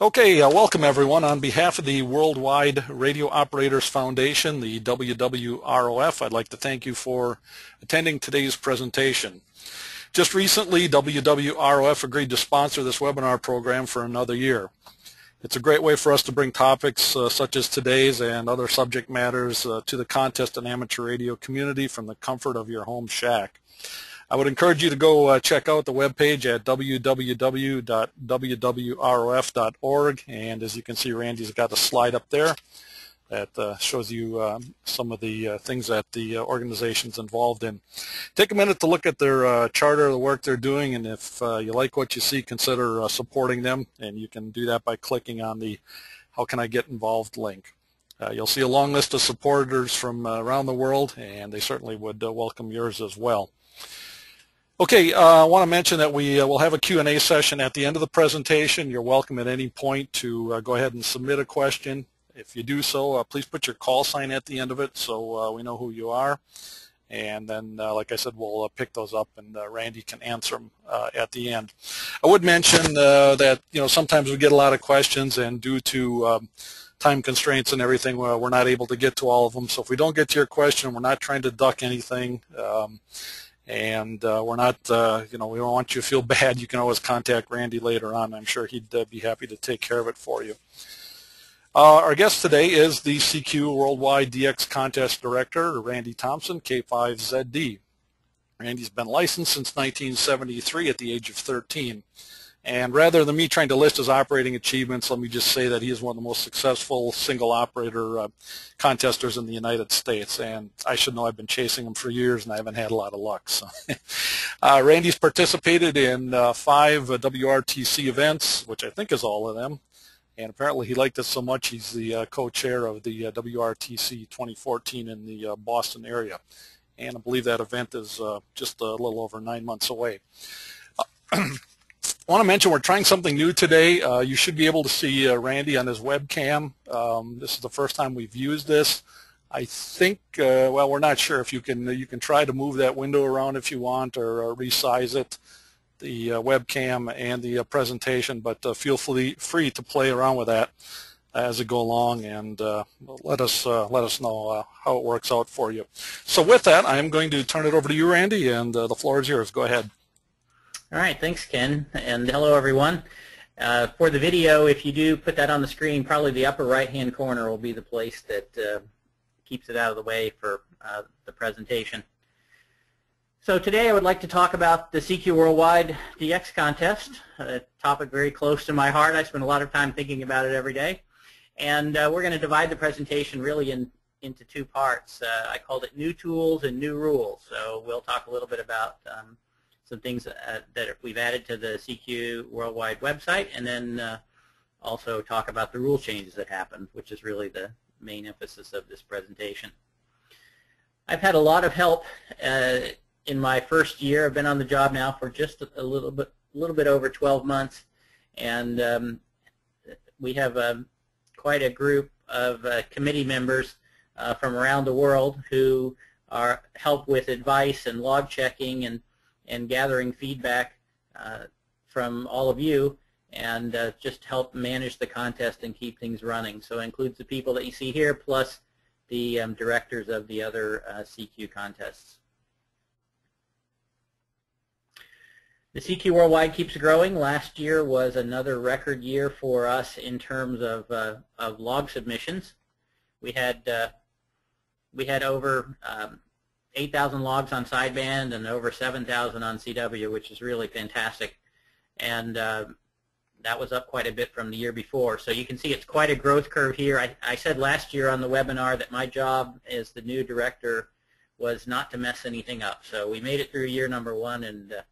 Okay, uh, welcome everyone. On behalf of the Worldwide Radio Operators Foundation, the WWROF, I'd like to thank you for attending today's presentation. Just recently, WWROF agreed to sponsor this webinar program for another year. It's a great way for us to bring topics uh, such as today's and other subject matters uh, to the contest and amateur radio community from the comfort of your home shack. I would encourage you to go uh, check out the webpage at www.wwrof.org. And as you can see, Randy's got a slide up there that uh, shows you um, some of the uh, things that the uh, organization's involved in. Take a minute to look at their uh, charter, the work they're doing, and if uh, you like what you see, consider uh, supporting them. And you can do that by clicking on the How Can I Get Involved link. you'll see a long list of supporters from around the world, and they certainly would welcome yours as well. Okay, uh, I want to mention that we uh, will have a Q&A session at the end of the presentation. You're welcome at any point to uh, go ahead and submit a question. If you do so, uh, please put your call sign at the end of it so uh, we know who you are. And then, uh, like I said, we'll pick those up and Randy can answer them at the end. I would mention that, you know, sometimes we get a lot of questions and due to um, time constraints and everything, we're not able to get to all of them. So if we don't get to your question, we're not trying to duck anything. Um, and uh, we're not, uh, you know, we don't want you to feel bad. You can always contact Randy later on. I'm sure he'd uh, be happy to take care of it for you. Uh, our guest today is the CQ Worldwide DX Contest Director, Randy Thompson, K5ZD. Randy's been licensed since 1973 at the age of 13. And rather than me trying to list his operating achievements, let me just say that he is one of the most successful single operator uh, contesters in the United States. And I should know I've been chasing him for years and I haven't had a lot of luck. So, uh, Randy's participated in uh, five uh, WRTC events, which I think is all of them. And apparently he liked it so much he's the uh, co-chair of the uh, WRTC 2014 in the Boston area. And I believe that event is just a little over nine months away. I want to mention we're trying something new today. Uh, you should be able to see uh, Randy on his webcam. Um, this is the first time we've used this. I think, uh, well, we're not sure if you can you can try to move that window around if you want or uh, resize it, the uh, webcam and the uh, presentation, but feel free, free to play around with that as it go along and let us let us know how it works out for you. So with that, I'm going to turn it over to you, Randy, and the floor is yours. Go ahead. All right, thanks, Ken, and hello, everyone. Uh, for the video, if you do put that on the screen, probably the upper right-hand corner will be the place that uh, keeps it out of the way for uh, the presentation. So today I would like to talk about the CQ Worldwide DX contest, a topic very close to my heart. I spend a lot of time thinking about it every day. And uh, we're going to divide the presentation really in, into two parts. Uh, I called it New Tools and New Rules. So we'll talk a little bit about um, some things uh, that we've added to the CQ Worldwide website, and then uh, also talk about the rule changes that happened, which is really the main emphasis of this presentation. I've had a lot of help uh, in my first year. I've been on the job now for just a little bit, a little bit over 12 months, and um, we have um, quite a group of uh, committee members uh, from around the world who are help with advice and log checking and and gathering feedback uh, from all of you and uh, just help manage the contest and keep things running. So it includes the people that you see here plus the um, directors of the other uh, CQ contests. The CQ Worldwide keeps growing. Last year was another record year for us in terms of, uh, of log submissions. We had uh, we had over um, 8,000 logs on sideband and over 7,000 on CW, which is really fantastic. And uh, that was up quite a bit from the year before. So you can see it's quite a growth curve here. I, I said last year on the webinar that my job as the new director was not to mess anything up. So we made it through year number one, and uh,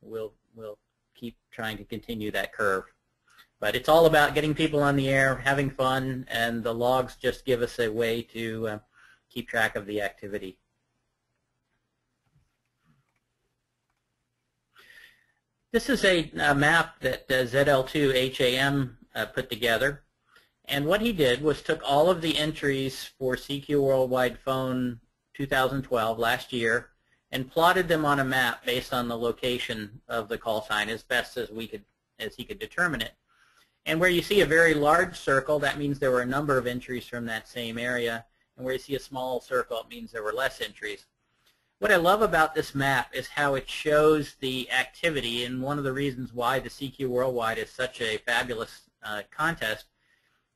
we'll, we'll keep trying to continue that curve. But it's all about getting people on the air, having fun, and the logs just give us a way to uh, keep track of the activity. This is a, a map that uh, ZL2HAM uh, put together. And what he did was took all of the entries for CQ Worldwide Phone 2012 last year and plotted them on a map based on the location of the call sign as best as we could as he could determine it. And where you see a very large circle, that means there were a number of entries from that same area. And where you see a small circle, it means there were less entries. What I love about this map is how it shows the activity, and one of the reasons why the CQ Worldwide is such a fabulous uh, contest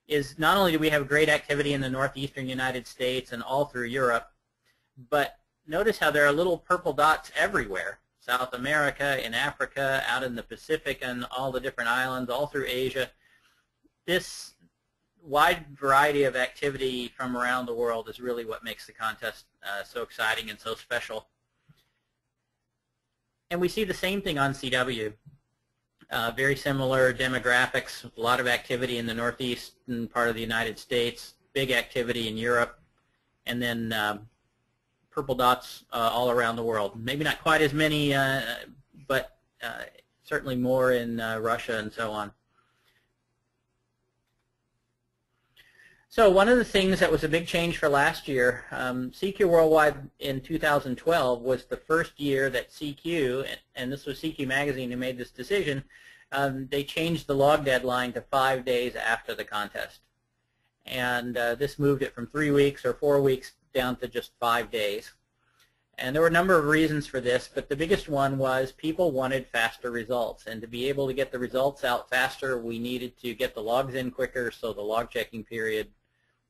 is not only do we have great activity in the northeastern United States and all through Europe, but notice how there are little purple dots everywhere. South America, in Africa, out in the Pacific and all the different islands, all through Asia. This wide variety of activity from around the world is really what makes the contest uh, so exciting and so special. And we see the same thing on CW. Uh, very similar demographics, a lot of activity in the northeastern part of the United States, big activity in Europe, and then um, purple dots uh, all around the world. Maybe not quite as many, uh, but uh, certainly more in uh, Russia and so on. So one of the things that was a big change for last year, um, CQ Worldwide in 2012 was the first year that CQ, and this was CQ Magazine who made this decision, um, they changed the log deadline to five days after the contest. And uh, this moved it from three weeks or four weeks down to just five days. And there were a number of reasons for this, but the biggest one was people wanted faster results. And to be able to get the results out faster, we needed to get the logs in quicker so the log checking period,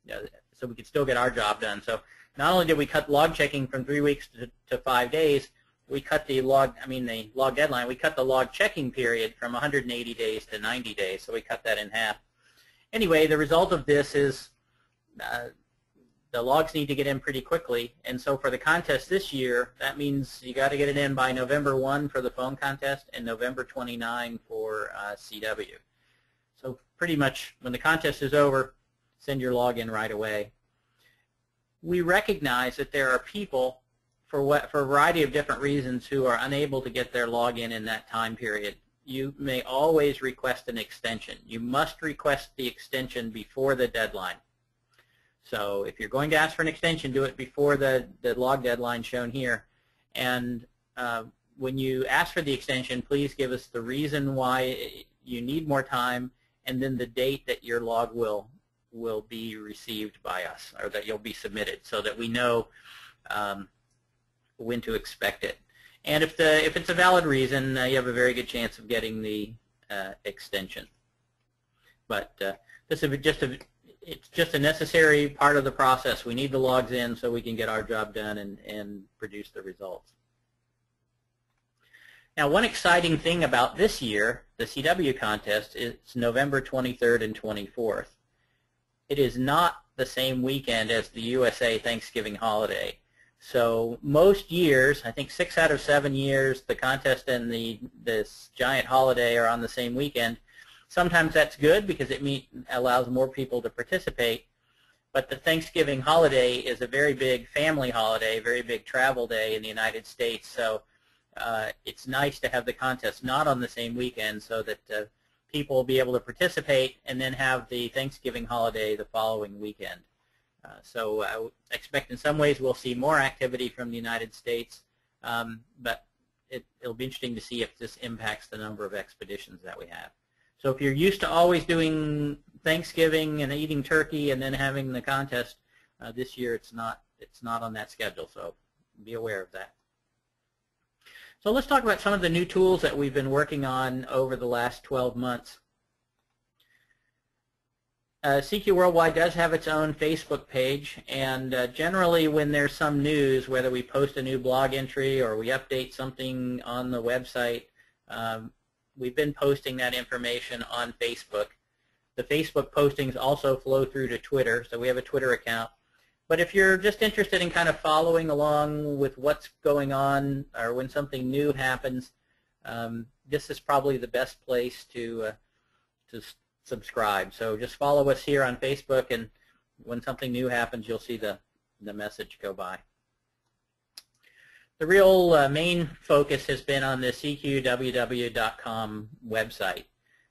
you know, so we could still get our job done. So not only did we cut log checking from three weeks to, to five days, we cut the log, I mean the log deadline, we cut the log checking period from 180 days to 90 days, so we cut that in half. Anyway, the result of this is uh, the logs need to get in pretty quickly. And so for the contest this year, that means you got to get it in by November 1 for the phone contest and November 29 for uh, CW. So pretty much when the contest is over, send your log in right away. We recognize that there are people for what for a variety of different reasons who are unable to get their login in that time period. You may always request an extension. You must request the extension before the deadline. So if you're going to ask for an extension, do it before the, the log deadline shown here. And uh, when you ask for the extension, please give us the reason why you need more time and then the date that your log will will be received by us or that you'll be submitted so that we know um, when to expect it. And if the if it's a valid reason, uh, you have a very good chance of getting the uh, extension. But uh, this is just a it's just a necessary part of the process. We need the logs in so we can get our job done and, and produce the results. Now, one exciting thing about this year, the CW contest, is November 23rd and 24th. It is not the same weekend as the USA Thanksgiving holiday. So most years, I think six out of seven years, the contest and the this giant holiday are on the same weekend. Sometimes that's good because it meet, allows more people to participate. But the Thanksgiving holiday is a very big family holiday, very big travel day in the United States. So uh, it's nice to have the contest not on the same weekend so that uh, people will be able to participate and then have the Thanksgiving holiday the following weekend. Uh, so I expect in some ways we'll see more activity from the United States, um, but it, it'll be interesting to see if this impacts the number of expeditions that we have. So if you're used to always doing Thanksgiving and eating turkey and then having the contest, uh, this year it's not it's not on that schedule. So be aware of that. So let's talk about some of the new tools that we've been working on over the last 12 months. Uh, CQ Worldwide does have its own Facebook page, and uh, generally when there's some news, whether we post a new blog entry or we update something on the website, um, we've been posting that information on Facebook. The Facebook postings also flow through to Twitter, so we have a Twitter account. But if you're just interested in kind of following along with what's going on or when something new happens, um, this is probably the best place to uh, to subscribe. So just follow us here on Facebook, and when something new happens, you'll see the, the message go by. The real uh, main focus has been on the cqww.com website.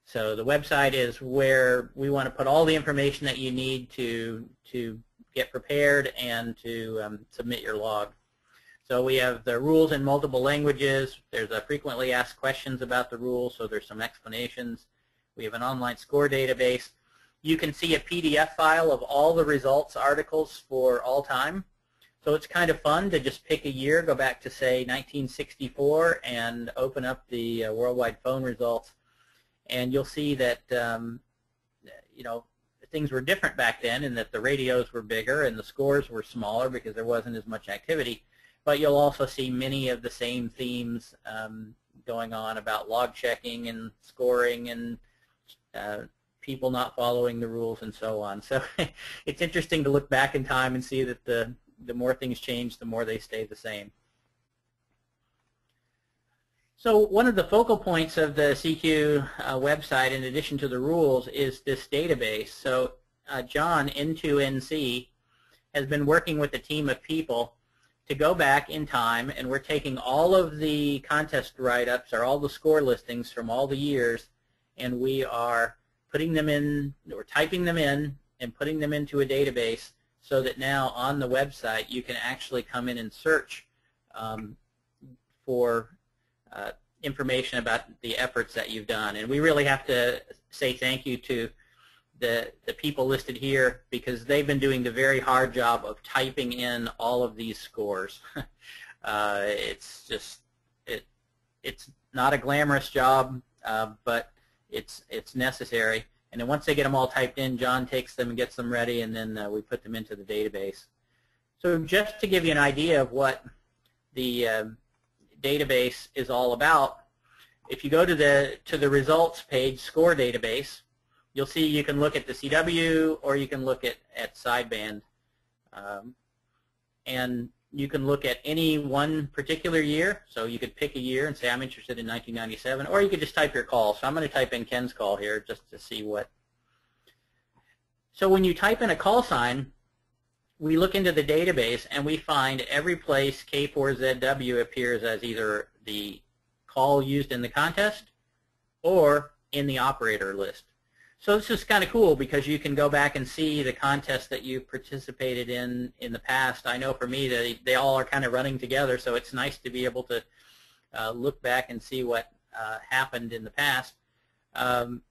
So the website is where we want to put all the information that you need to, to get prepared and to um, submit your log. So we have the rules in multiple languages. There's a frequently asked questions about the rules, so there's some explanations. We have an online score database. You can see a PDF file of all the results articles for all time. So it's kind of fun to just pick a year, go back to say 1964 and open up the uh, worldwide phone results and you'll see that um, you know things were different back then and that the radios were bigger and the scores were smaller because there wasn't as much activity. But you'll also see many of the same themes um, going on about log checking and scoring and uh, people not following the rules and so on. So it's interesting to look back in time and see that the, the more things change, the more they stay the same. So one of the focal points of the CQ uh, website, in addition to the rules, is this database. So uh, John, N2NC, has been working with a team of people to go back in time, and we're taking all of the contest write-ups or all the score listings from all the years, and we are putting them in, or typing them in, and putting them into a database so that now on the website you can actually come in and search um, for uh, information about the efforts that you've done. And we really have to say thank you to the, the people listed here because they've been doing the very hard job of typing in all of these scores. uh, it's just, it, it's not a glamorous job, uh, but it's, it's necessary. And then once they get them all typed in, John takes them and gets them ready, and then uh, we put them into the database. So just to give you an idea of what the um, database is all about, if you go to the to the results page, score database, you'll see you can look at the CW or you can look at, at sideband. Um, and you can look at any one particular year. So you could pick a year and say, I'm interested in 1997, or you could just type your call. So I'm going to type in Ken's call here just to see what. So when you type in a call sign, we look into the database and we find every place K4ZW appears as either the call used in the contest or in the operator list. So this is kind of cool because you can go back and see the contests that you participated in in the past. I know for me they, they all are kind of running together, so it's nice to be able to uh, look back and see what uh, happened in the past. Um,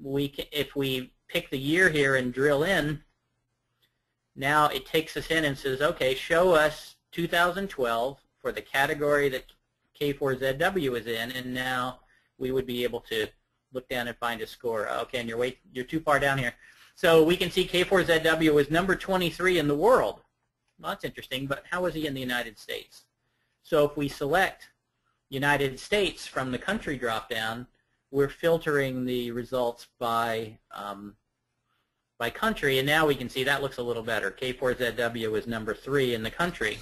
we if we pick the year here and drill in, now it takes us in and says, okay, show us 2012 for the category that K4ZW is in, and now we would be able to look down and find a score. Okay, and you're way, you're too far down here. So we can see K4ZW was number 23 in the world. Well, that's interesting, but how was he in the United States? So if we select United States from the country dropdown, we're filtering the results by um, by country, and now we can see that looks a little better. K4ZW is number three in the country.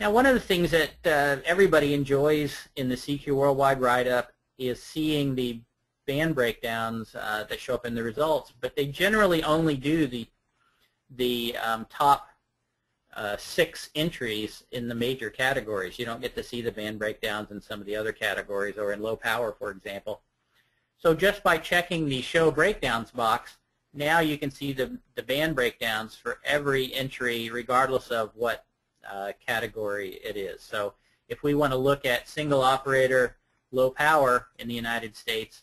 Now, one of the things that uh, everybody enjoys in the CQ Worldwide write-up is seeing the band breakdowns uh, that show up in the results, but they generally only do the the um, top uh, six entries in the major categories. You don't get to see the band breakdowns in some of the other categories or in low power, for example. So just by checking the show breakdowns box, now you can see the, the band breakdowns for every entry regardless of what uh, category it is. So if we want to look at single operator low power in the United States,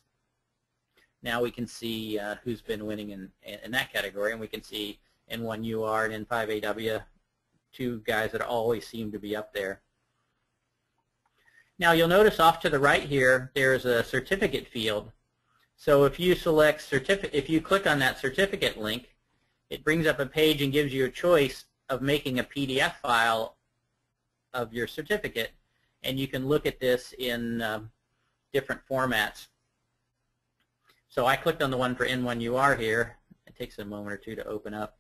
now we can see uh, who's been winning in, in that category, and we can see N1UR and N5AW, two guys that always seem to be up there. Now you'll notice off to the right here, there's a certificate field. So if you select certificate, if you click on that certificate link, it brings up a page and gives you a choice of making a PDF file of your certificate, and you can look at this in um, different formats. So I clicked on the one for N1UR here. It takes a moment or two to open up.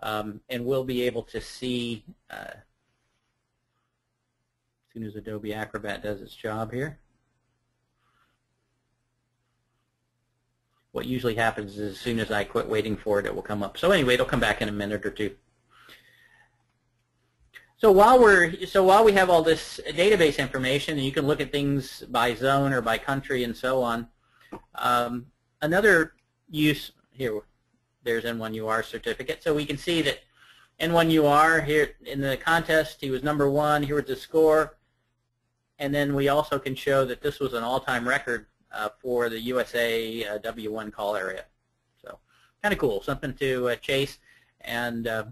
Um, and we'll be able to see uh, as soon as Adobe Acrobat does its job here. What usually happens is as soon as I quit waiting for it, it will come up. So anyway, it'll come back in a minute or two. So while we're so while we have all this database information, and you can look at things by zone or by country and so on. Um, another use here, there's N1UR certificate. So we can see that N1UR here in the contest, he was number one. Here was the score, and then we also can show that this was an all-time record for the USA uh, W1 call area. So kind of cool, something to uh, chase. And uh,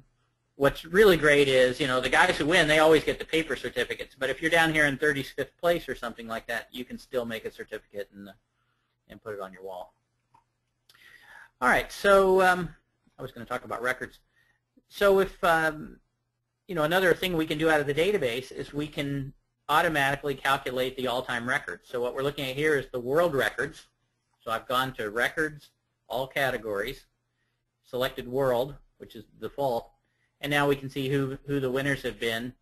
what's really great is, you know, the guys who win, they always get the paper certificates. But if you're down here in 35th place or something like that, you can still make a certificate and, uh, and put it on your wall. All right, so um, I was going to talk about records. So if, um, you know, another thing we can do out of the database is we can automatically calculate the all-time records. So what we're looking at here is the world records. So I've gone to records, all categories, selected world, which is default, and now we can see who, who the winners have been.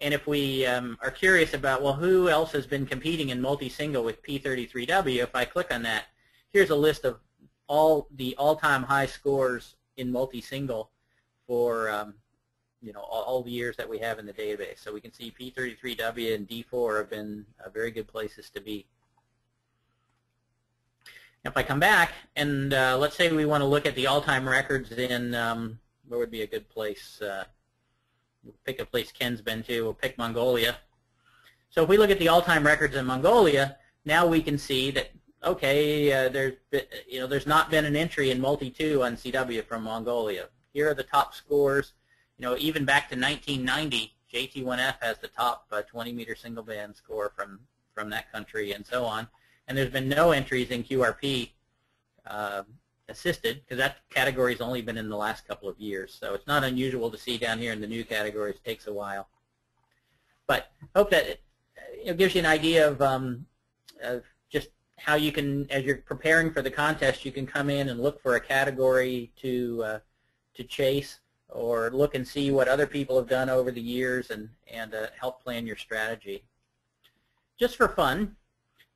And if we um, are curious about, well, who else has been competing in multi-single with P33W, if I click on that, here's a list of all the all-time high scores in multi-single for um, you know all, the years that we have in the database. So we can see P33W and D4 have been uh, very good places to be. If I come back and uh, let's say we want to look at the all-time records in um, where would be a good place? Uh, we'll pick a place Ken's been to. We'll pick Mongolia. So if we look at the all-time records in Mongolia, now we can see that okay, uh, there's you know there's not been an entry in multi-two on CW from Mongolia. Here are the top scores. You know, even back to 1990, JT1F has the top 20-meter uh, single band score from from that country, and so on. And there's been no entries in QRP uh, assisted because that category has only been in the last couple of years. So it's not unusual to see down here in the new categories. It takes a while. But hope that it, it gives you an idea of, um, of just how you can, as you're preparing for the contest, you can come in and look for a category to uh, to chase or look and see what other people have done over the years and, and uh, help plan your strategy. Just for fun,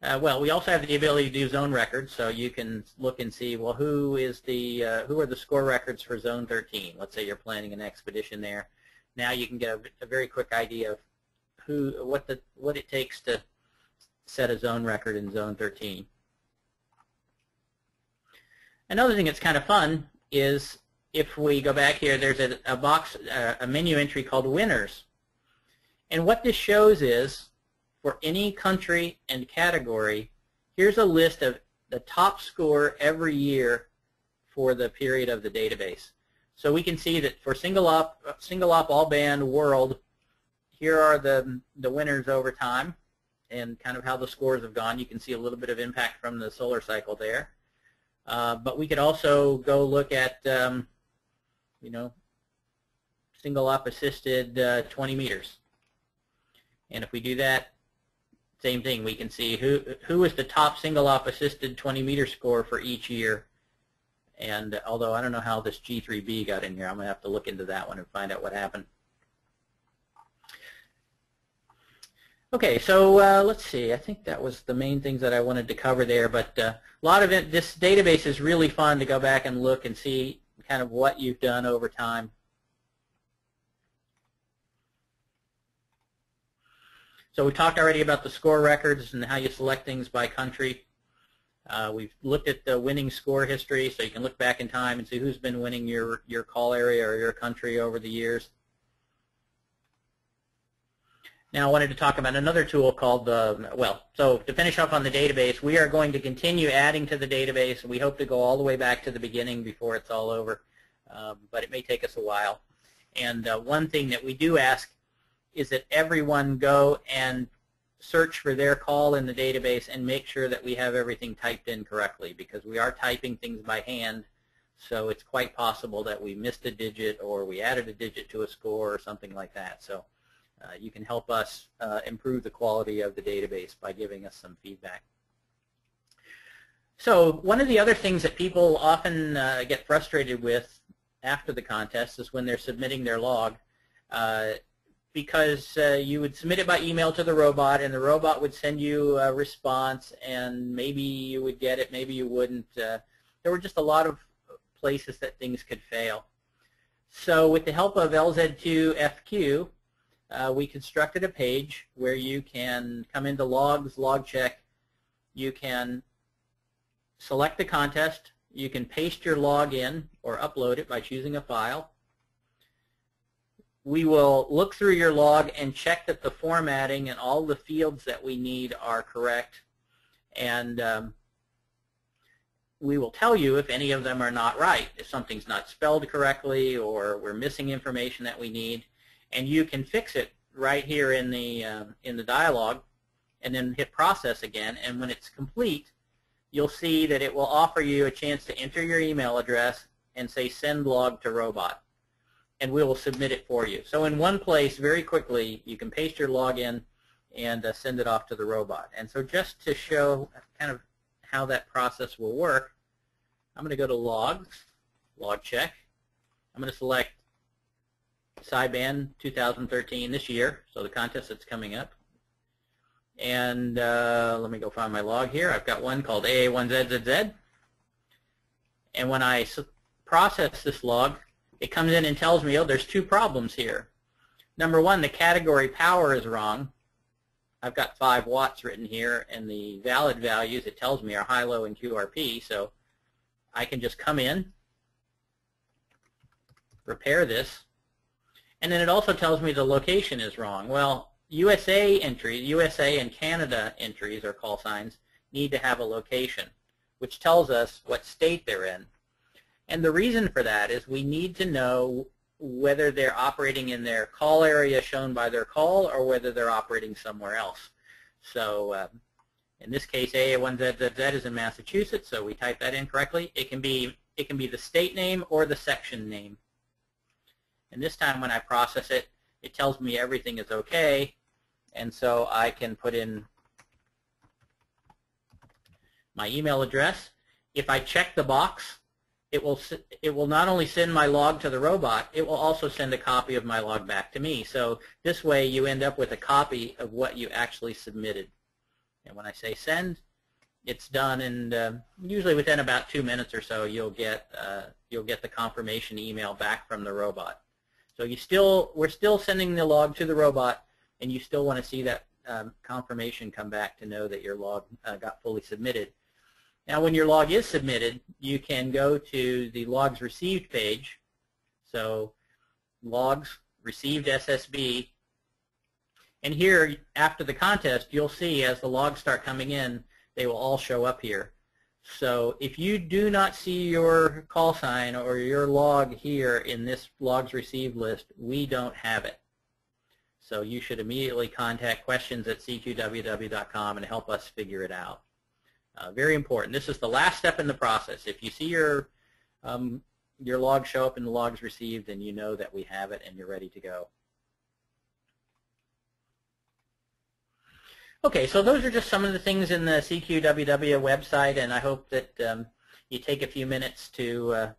uh, well, we also have the ability to do zone records, so you can look and see, well, who is the uh, who are the score records for Zone 13? Let's say you're planning an expedition there. Now you can get a, a very quick idea of who what the what it takes to set a zone record in Zone 13. Another thing that's kind of fun is if we go back here, there's a, a box, uh, a menu entry called Winners. And what this shows is, for any country and category, here's a list of the top score every year for the period of the database. So we can see that for single op, single op all band world, here are the, the winners over time and kind of how the scores have gone. You can see a little bit of impact from the solar cycle there. Uh, but we could also go look at um, you know, single op assisted uh, 20 meters. And if we do that, same thing, we can see who who is the top single op assisted 20 meter score for each year. And although I don't know how this G3B got in here, I'm going to have to look into that one and find out what happened. Okay, so uh, let's see. I think that was the main things that I wanted to cover there. But uh, a lot of it, this database is really fun to go back and look and see kind of what you've done over time. So we talked already about the score records and how you select things by country. Uh, we've looked at the winning score history, so you can look back in time and see who's been winning your, your call area or your country over the years. Now I wanted to talk about another tool called the, well, so to finish up on the database, we are going to continue adding to the database. We hope to go all the way back to the beginning before it's all over, um, but it may take us a while. And uh, one thing that we do ask is that everyone go and search for their call in the database and make sure that we have everything typed in correctly because we are typing things by hand so it's quite possible that we missed a digit or we added a digit to a score or something like that. So uh, you can help us uh, improve the quality of the database by giving us some feedback. So one of the other things that people often uh, get frustrated with after the contest is when they're submitting their log uh, because uh, you would submit it by email to the robot and the robot would send you a response and maybe you would get it, maybe you wouldn't. Uh, there were just a lot of places that things could fail. So with the help of LZ2FQ, uh, we constructed a page where you can come into logs, log check. You can select the contest. You can paste your log in or upload it by choosing a file. We will look through your log and check that the formatting and all the fields that we need are correct. And um, we will tell you if any of them are not right, if something's not spelled correctly or we're missing information that we need, and you can fix it right here in the um, in the dialog, and then hit process again. And when it's complete, you'll see that it will offer you a chance to enter your email address and say send log to robot, and we will submit it for you. So in one place, very quickly, you can paste your login and uh, send it off to the robot. And so just to show kind of how that process will work, I'm going to go to Logs, Log Check. I'm going to select sideband 2013 this year, so the contest that's coming up. And uh, let me go find my log here. I've got one called AA1ZZZ. And when I process this log, it comes in and tells me, oh, there's two problems here. Number one, the category power is wrong. I've got 5 watts written here, and the valid values it tells me are high, low, and QRP. So I can just come in, repair this, and then it also tells me the location is wrong. Well, USA entries, USA and Canada entries or call signs need to have a location, which tells us what state they're in. And the reason for that is we need to know whether they're operating in their call area shown by their call or whether they're operating somewhere else. So um, in this case, AA1ZZZ is in Massachusetts, so we type that in correctly. It can be it can be the state name or the section name. And this time when I process it, it tells me everything is okay, and so I can put in my email address. If I check the box, it will it will not only send my log to the robot, it will also send a copy of my log back to me. So this way you end up with a copy of what you actually submitted. And when I say send, it's done, and uh, usually within about two minutes or so, you'll get uh, you'll get the confirmation email back from the robot. So you still we're still sending the log to the robot, and you still want to see that um, confirmation come back to know that your log uh, got fully submitted. Now when your log is submitted, you can go to the logs received page. So logs received SSB. And here, after the contest, you'll see as the logs start coming in, they will all show up here. So if you do not see your call sign or your log here in this logs received list, we don't have it. So you should immediately contact questions at cqww.com and help us figure it out. Uh, very important. This is the last step in the process. If you see your um, your log show up in the logs received, then you know that we have it and you're ready to go. Okay, so those are just some of the things in the CQWW website, and I hope that um, you take a few minutes to uh,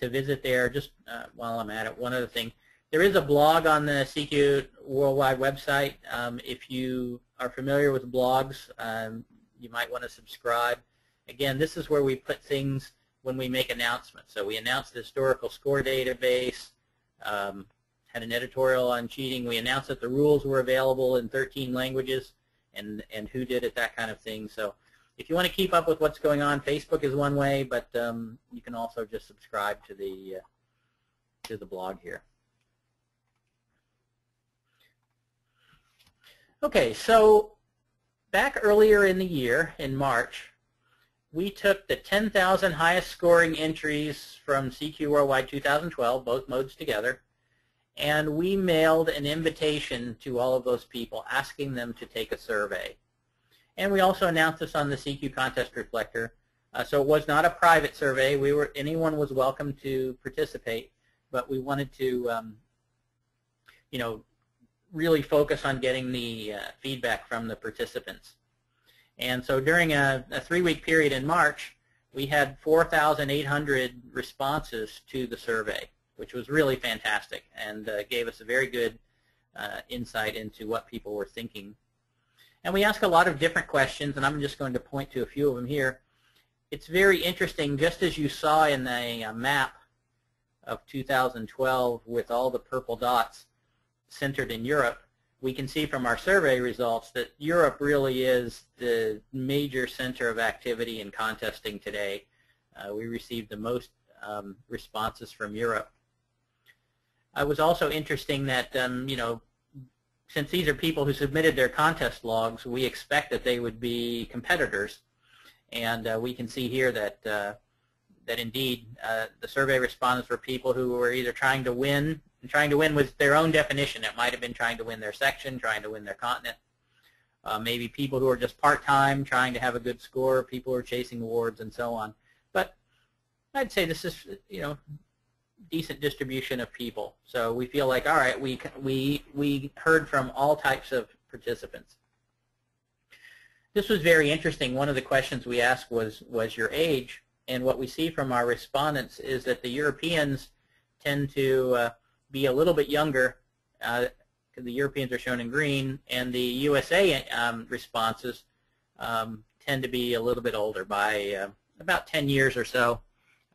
to visit there. Just uh, while I'm at it, one other thing. There is a blog on the CQ Worldwide website. Um, if you are familiar with blogs, um, you might want to subscribe. Again, this is where we put things when we make announcements. So we announced the historical score database, um, had an editorial on cheating. We announced that the rules were available in 13 languages and, and who did it, that kind of thing. So if you want to keep up with what's going on, Facebook is one way, but um, you can also just subscribe to the, uh, to the blog here. Okay, so back earlier in the year, in March, we took the 10,000 highest scoring entries from CQ Worldwide 2012, both modes together, and we mailed an invitation to all of those people asking them to take a survey. And we also announced this on the CQ Contest Reflector. Uh, so it was not a private survey. We were Anyone was welcome to participate, but we wanted to um, you know, really focus on getting the uh, feedback from the participants. And so during a, a three-week period in March, we had 4,800 responses to the survey, which was really fantastic and uh, gave us a very good uh, insight into what people were thinking. And we ask a lot of different questions, and I'm just going to point to a few of them here. It's very interesting, just as you saw in the map of 2012 with all the purple dots, centered in Europe, we can see from our survey results that Europe really is the major center of activity in contesting today. Uh, we received the most um, responses from Europe. It was also interesting that, um, you know, since these are people who submitted their contest logs, we expect that they would be competitors. And uh, we can see here that uh, that indeed uh, the survey respondents were people who were either trying to win, and trying to win with their own definition. It might have been trying to win their section, trying to win their continent. Uh, maybe people who are just part-time, trying to have a good score, people who are chasing awards, and so on. But I'd say this is, you know, decent distribution of people. So we feel like, all right, we, we, we heard from all types of participants. This was very interesting. One of the questions we asked was, was your age? And what we see from our respondents is that the Europeans tend to uh, be a little bit younger. Uh, the Europeans are shown in green, and the USA um, responses um, tend to be a little bit older by uh, about 10 years or so.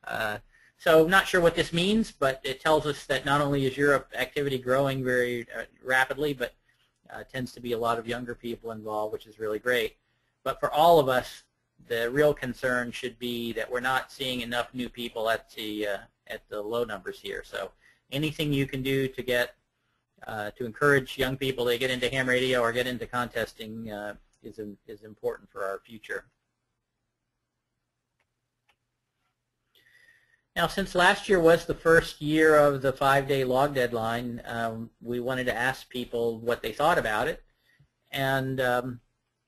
Uh, so not sure what this means, but it tells us that not only is Europe activity growing very uh, rapidly, but uh, tends to be a lot of younger people involved, which is really great. But for all of us, the real concern should be that we're not seeing enough new people at the uh, at the low numbers here. So anything you can do to get uh, to encourage young people to get into ham radio or get into contesting uh, is is important for our future. Now, since last year was the first year of the five-day log deadline, um, we wanted to ask people what they thought about it. And, um,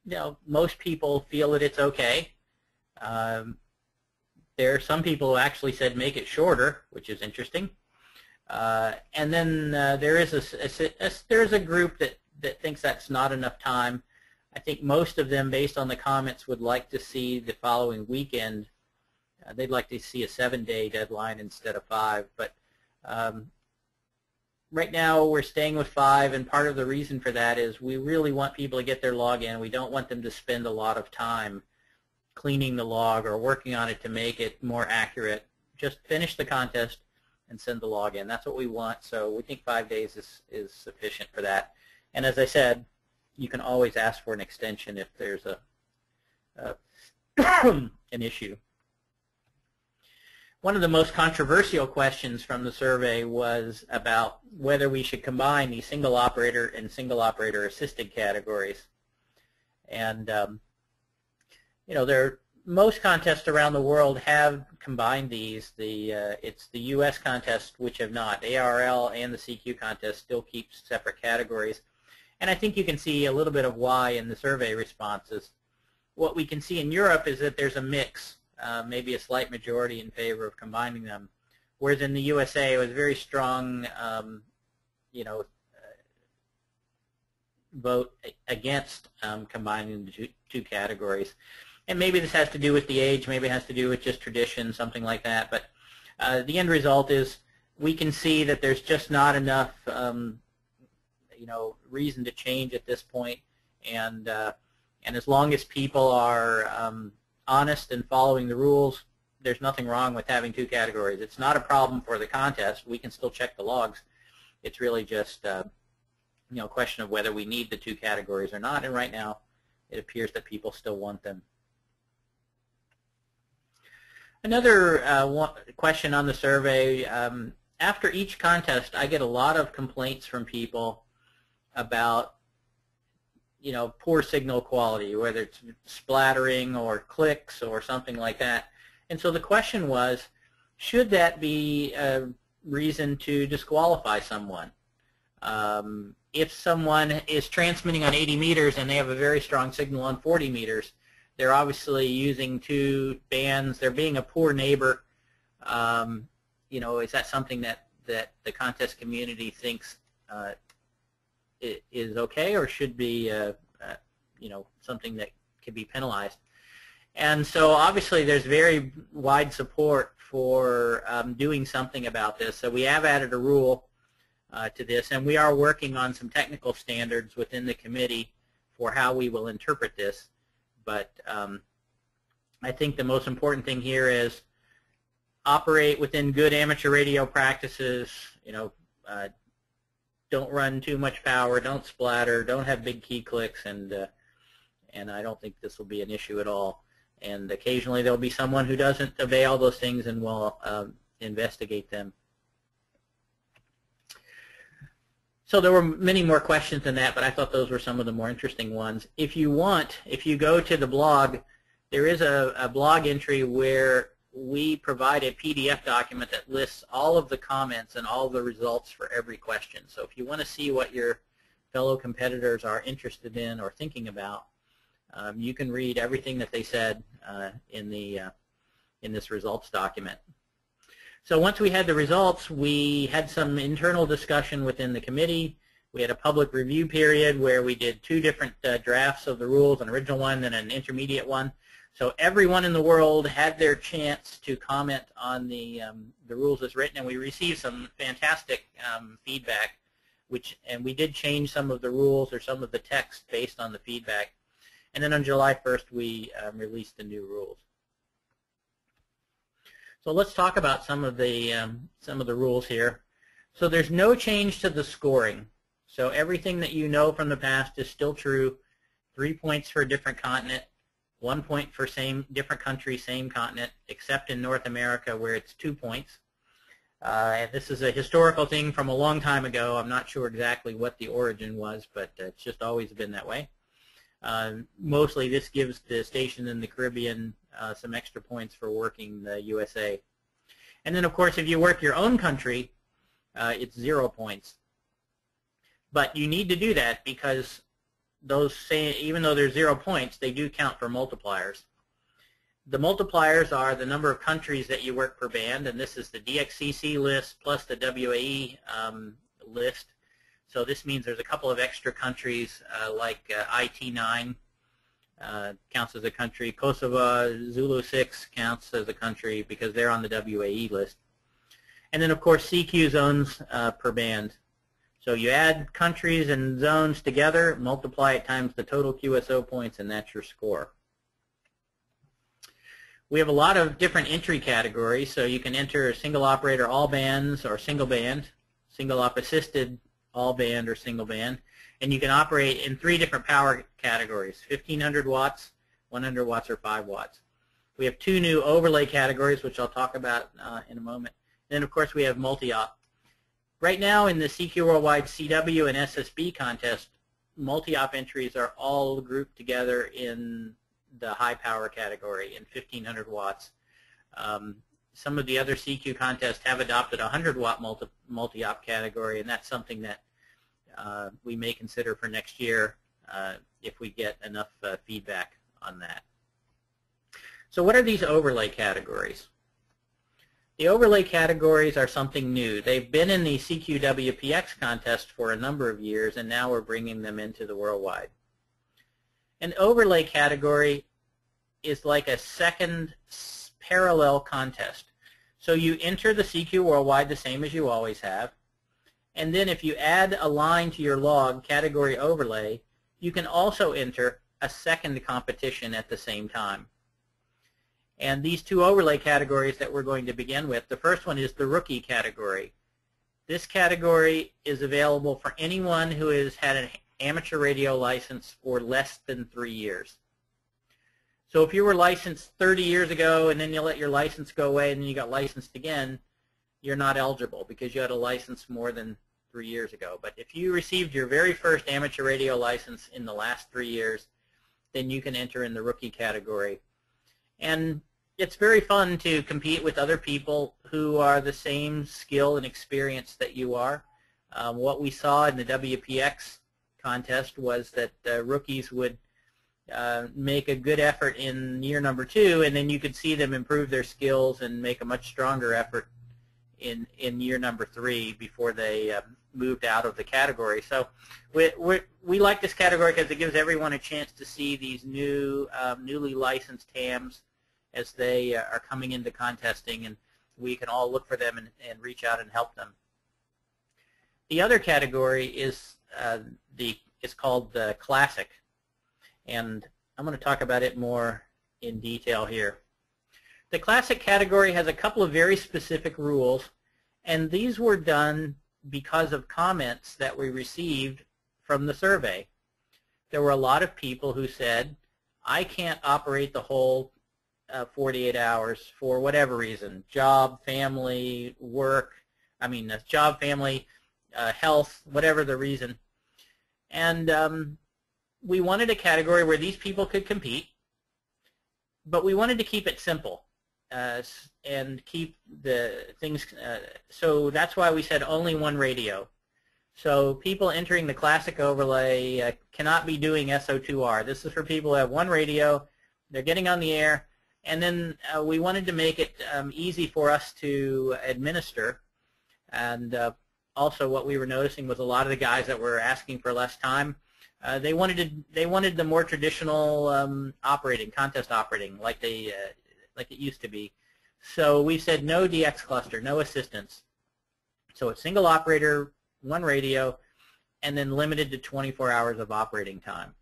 you know, most people feel that it's okay. Um, there are some people who actually said make it shorter, which is interesting. Uh, and then uh, there is a, a, a, there's a group that, that thinks that's not enough time. I think most of them, based on the comments, would like to see the following weekend uh, they'd like to see a seven-day deadline instead of five, but um, right now we're staying with five, and part of the reason for that is we really want people to get their log in. We don't want them to spend a lot of time cleaning the log or working on it to make it more accurate. Just finish the contest and send the log in. That's what we want, so we think five days is, is sufficient for that. And as I said, you can always ask for an extension if there's a, a an issue. One of the most controversial questions from the survey was about whether we should combine the single operator and single operator assisted categories. And, um, you know, there most contests around the world have combined these. The uh, It's the U.S. contests which have not. ARRL and the CQ contest still keep separate categories. And I think you can see a little bit of why in the survey responses. What we can see in Europe is that there's a mix uh, maybe a slight majority in favor of combining them. Whereas in the USA, it was very strong, um, you know, uh, vote against um, combining the two, two, categories. And maybe this has to do with the age, maybe it has to do with just tradition, something like that. But uh, the end result is we can see that there's just not enough, um, you know, reason to change at this point. And uh, and as long as people are um, honest and following the rules, there's nothing wrong with having two categories. It's not a problem for the contest. We can still check the logs. It's really just uh, you know, a question of whether we need the two categories or not. And right now, it appears that people still want them. Another uh, one, question on the survey, um, after each contest, I get a lot of complaints from people about you know, poor signal quality, whether it's splattering or clicks or something like that. And so the question was, should that be a reason to disqualify someone? Um, if someone is transmitting on 80 meters and they have a very strong signal on 40 meters, they're obviously using two bands. They're being a poor neighbor. Um, you know, is that something that, that the contest community thinks uh, is okay or should be, uh, uh, you know, something that can be penalized. And so obviously there's very wide support for um, doing something about this. So we have added a rule uh, to this, and we are working on some technical standards within the committee for how we will interpret this. But um, I think the most important thing here is operate within good amateur radio practices, you know, uh, don't run too much power, don't splatter, don't have big key clicks, and uh, and I don't think this will be an issue at all. And occasionally there'll be someone who doesn't obey all those things and will um, investigate them. So there were many more questions than that, but I thought those were some of the more interesting ones. If you want, if you go to the blog, there is a, a blog entry where we provide a PDF document that lists all of the comments and all the results for every question. So if you want to see what your fellow competitors are interested in or thinking about, um, you can read everything that they said uh, in the uh, in this results document. So once we had the results, we had some internal discussion within the committee. We had a public review period where we did two different uh, drafts of the rules, an original one and an intermediate one. So everyone in the world had their chance to comment on the, um, the rules as written, and we received some fantastic um, feedback, which, and we did change some of the rules or some of the text based on the feedback. And then on July 1st, we um, released the new rules. So let's talk about some of the um, some of the rules here. So there's no change to the scoring. So everything that you know from the past is still true. Three points for a different continent, one point for same different country, same continent, except in North America where it's two points. Uh, this is a historical thing from a long time ago. I'm not sure exactly what the origin was, but uh, it's just always been that way. Uh, mostly this gives the station in the Caribbean uh, some extra points for working the USA. And then, of course, if you work your own country, uh, it's zero points. But you need to do that because those say, even though they're zero points, they do count for multipliers. The multipliers are the number of countries that you work per band, and this is the DXCC list plus the WAE um, list. So this means there's a couple of extra countries uh, like uh, IT9 uh, counts as a country. Kosovo, Zulu 6 counts as a country because they're on the WAE list. And then, of course, CQ zones uh, per band. So you add countries and zones together, multiply it times the total QSO points, and that's your score. We have a lot of different entry categories, so you can enter single operator all bands or single band, single op assisted all band or single band, and you can operate in three different power categories, 1500 watts, 100 watts, or 5 watts. We have two new overlay categories, which I'll talk about uh, in a moment. And then, of course, we have multi-op. Right now in the CQ Worldwide CW and SSB contest, multi-op entries are all grouped together in the high power category in 1500 watts. Um, some of the other CQ contests have adopted a 100 watt multi-op category, and that's something that uh, we may consider for next year uh, if we get enough uh, feedback on that. So what are these overlay categories? The overlay categories are something new. They've been in the CQWPX contest for a number of years, and now we're bringing them into the worldwide. An overlay category is like a second parallel contest. So you enter the CQ Worldwide the same as you always have. And then if you add a line to your log, category overlay, you can also enter a second competition at the same time. And these two overlay categories that we're going to begin with, the first one is the rookie category. This category is available for anyone who has had an amateur radio license for less than three years. So if you were licensed 30 years ago and then you let your license go away and then you got licensed again, you're not eligible because you had a license more than three years ago. But if you received your very first amateur radio license in the last three years, then you can enter in the rookie category. And it's very fun to compete with other people who are the same skill and experience that you are. Um, what we saw in the WPX contest was that uh, rookies would uh, make a good effort in year number two, and then you could see them improve their skills and make a much stronger effort in in year number three before they uh, moved out of the category. So we we we like this category because it gives everyone a chance to see these new um, newly licensed hams as they uh, are coming into contesting, and we can all look for them and, and reach out and help them. The other category is uh, the is called the classic, and I'm going to talk about it more in detail here. The classic category has a couple of very specific rules, and these were done because of comments that we received from the survey. There were a lot of people who said, I can't operate the whole uh, 48 hours for whatever reason, job, family, work, I mean, uh, job, family, uh, health, whatever the reason. And um, we wanted a category where these people could compete but we wanted to keep it simple uh, and keep the things, uh, so that's why we said only one radio. So people entering the classic overlay uh, cannot be doing SO2R. This is for people who have one radio, they're getting on the air, and then uh, we wanted to make it um, easy for us to administer. And uh, also what we were noticing was a lot of the guys that were asking for less time, uh, they wanted to, they wanted the more traditional um, operating, contest operating, like they uh, like it used to be. So we said no DX cluster, no assistance. So a single operator, one radio, and then limited to 24 hours of operating time.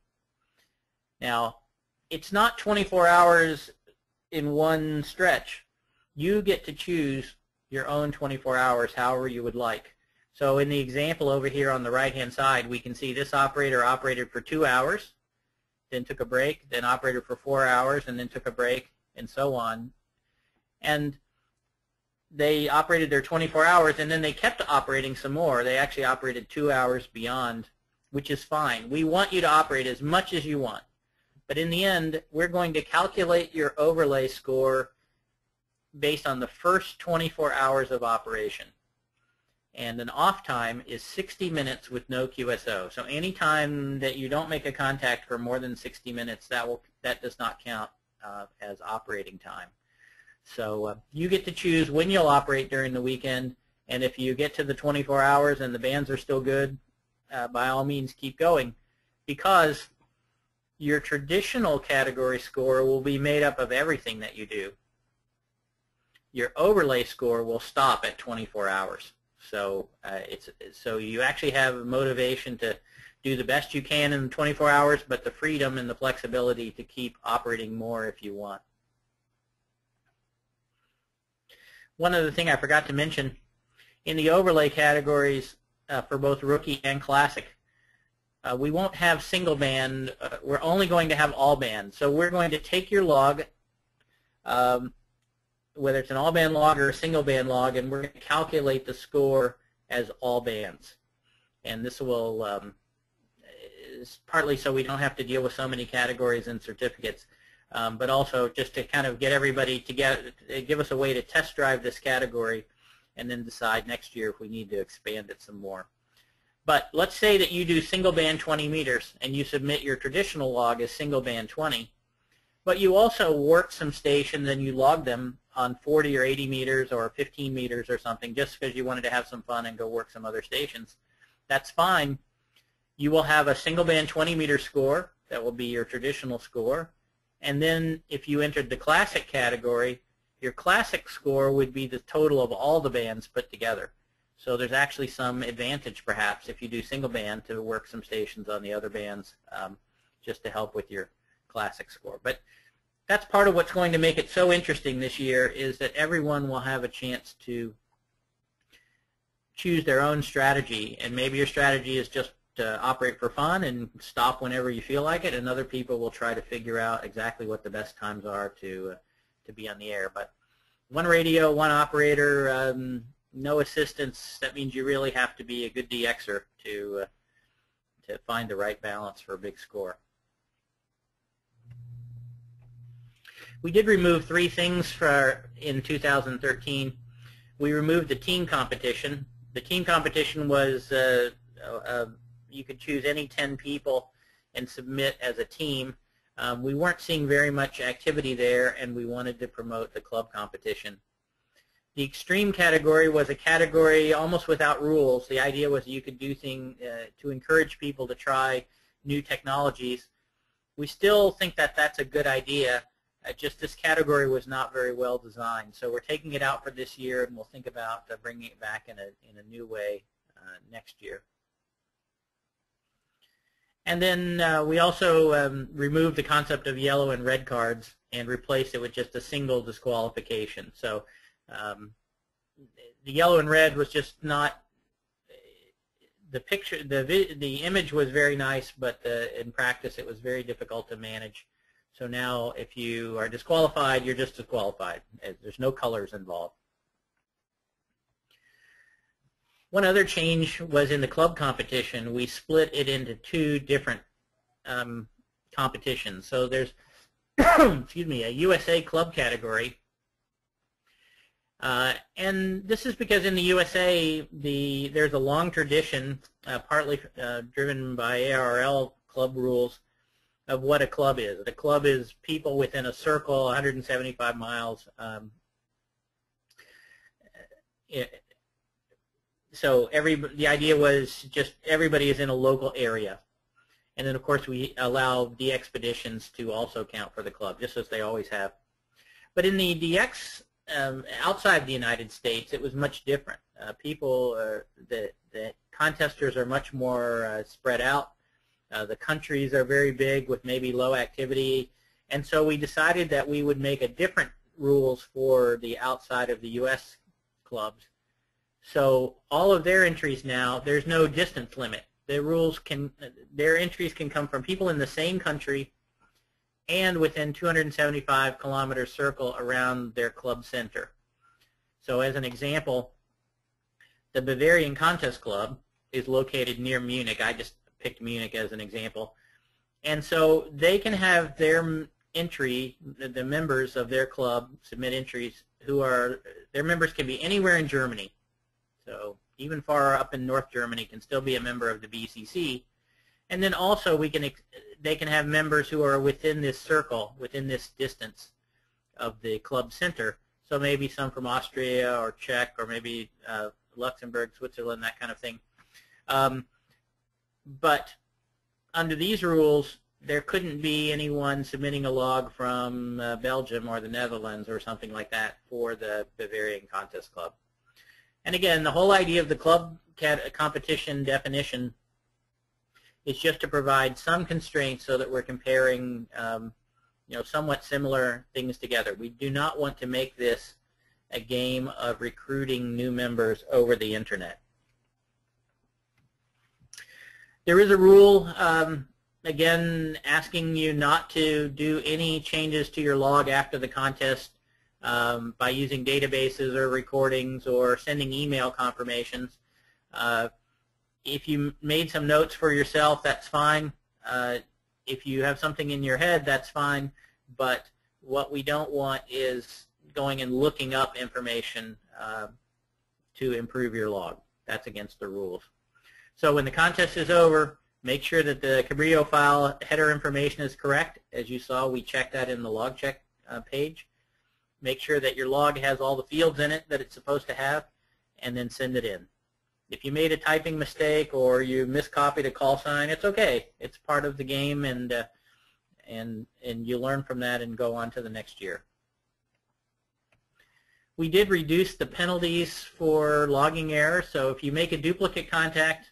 Now, it's not 24 hours in one stretch. You get to choose your own 24 hours however you would like. So in the example over here on the right-hand side, we can see this operator operated for two hours, then took a break, then operated for four hours, and then took a break, and so on. And they operated their 24 hours, and then they kept operating some more. They actually operated two hours beyond, which is fine. We want you to operate as much as you want. But in the end, we're going to calculate your overlay score based on the first 24 hours of operation. And an off time is 60 minutes with no QSO. So any time that you don't make a contact for more than 60 minutes, that will that does not count uh, as operating time. So uh, you get to choose when you'll operate during the weekend, and if you get to the 24 hours and the bands are still good, uh, by all means keep going, because your traditional category score will be made up of everything that you do. Your overlay score will stop at 24 hours. So uh, it's so you actually have motivation to do the best you can in 24 hours, but the freedom and the flexibility to keep operating more if you want. One other thing I forgot to mention, in the overlay categories uh, for both rookie and classic, uh, we won't have single band. Uh, we're only going to have all band. So we're going to take your log, um, whether it's an all band log or a single band log, and we're going to calculate the score as all bands. And this will um, is partly so we don't have to deal with so many categories and certificates, um, but also just to kind of get everybody to get give us a way to test drive this category, and then decide next year if we need to expand it some more. But let's say that you do single band 20 meters and you submit your traditional log as single band 20, but you also work some stations and you log them on 40 or 80 meters or 15 meters or something just because you wanted to have some fun and go work some other stations. That's fine. You will have a single band 20 meter score. That will be your traditional score. And then if you entered the classic category, your classic score would be the total of all the bands put together. So there's actually some advantage, perhaps, if you do single band to work some stations on the other bands um, just to help with your classic score. But that's part of what's going to make it so interesting this year is that everyone will have a chance to choose their own strategy. And maybe your strategy is just to operate for fun and stop whenever you feel like it, and other people will try to figure out exactly what the best times are to, uh, to be on the air. But one radio, one operator, um, no assistance, that means you really have to be a good DXer to, uh, to find the right balance for a big score. We did remove three things for in 2013. We removed the team competition. The team competition was uh, uh, you could choose any 10 people and submit as a team. Um, we weren't seeing very much activity there, and we wanted to promote the club competition. The extreme category was a category almost without rules. The idea was you could do things uh, to encourage people to try new technologies. We still think that that's a good idea. Uh, just this category was not very well designed. So we're taking it out for this year, and we'll think about uh, bringing it back in a, in a new way uh, next year. And then uh, we also um, removed the concept of yellow and red cards and replaced it with just a single disqualification. So um, the yellow and red was just not the picture. The the image was very nice, but in practice it was very difficult to manage. So now, if you are disqualified, you're just disqualified. There's no colors involved. One other change was in the club competition. We split it into two different um, competitions. So there's excuse me, a USA club category. Uh, and this is because in the USA, the there's a long tradition, uh, partly uh, driven by ARRL club rules, of what a club is. A club is people within a circle 175 miles. Um, it, so every the idea was just everybody is in a local area. And then, of course, we allow the expeditions to also count for the club, just as they always have. But in the DX um, outside the United States, it was much different. Uh, people, uh, the, the contesters are much more uh, spread out. Uh, the countries are very big with maybe low activity. And so we decided that we would make a different rules for the outside of the U.S. clubs. So all of their entries now, there's no distance limit. Their rules can, their entries can come from people in the same country and within 275 kilometer circle around their club center. So as an example, the Bavarian Contest Club is located near Munich. I just picked Munich as an example. And so they can have their entry, the members of their club submit entries who are, their members can be anywhere in Germany. So even far up in North Germany can still be a member of the BCC. And then also we can, they can have members who are within this circle, within this distance of the club center. So maybe some from Austria or Czech or maybe uh, Luxembourg, Switzerland, that kind of thing. Um, but under these rules, there couldn't be anyone submitting a log from uh, Belgium or the Netherlands or something like that for the Bavarian Contest Club. And again, the whole idea of the club competition definition is just to provide some constraints so that we're comparing um, you know, somewhat similar things together. We do not want to make this a game of recruiting new members over the internet. There is a rule, um, again, asking you not to do any changes to your log after the contest um, by using databases or recordings or sending email confirmations. Uh, if you made some notes for yourself, that's fine. Uh, if you have something in your head, that's fine. But what we don't want is going and looking up information uh, to improve your log. That's against the rules. So when the contest is over, make sure that the Cabrillo file header information is correct. As you saw, we checked that in the log check uh, page. Make sure that your log has all the fields in it that it's supposed to have, and then send it in. If you made a typing mistake or you miscopied a call sign, it's okay. It's part of the game, and uh, and and you learn from that and go on to the next year. We did reduce the penalties for logging error, So if you make a duplicate contact,